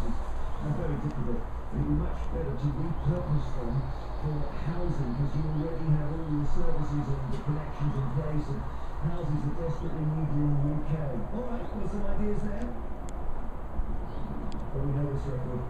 they're very difficult. It'd be much better to repurpose them for housing, because you already have all the services and the connections in place, and houses are desperately needed in the UK. All right, got some ideas there. But we know this record.